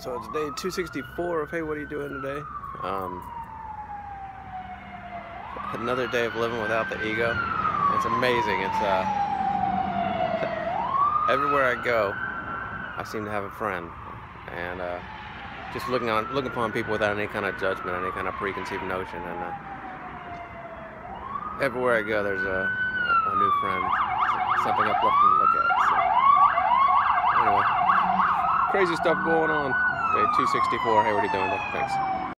So it's day 264 of Hey, what are you doing today? Um, another day of living without the ego. It's amazing. It's uh, everywhere I go, I seem to have a friend, and uh, just looking on looking upon people without any kind of judgment, any kind of preconceived notion, and uh, everywhere I go, there's a, a new friend, something uplifting to look at. So, anyway, crazy stuff going on. Day 264. Hey, what are you doing? Thanks.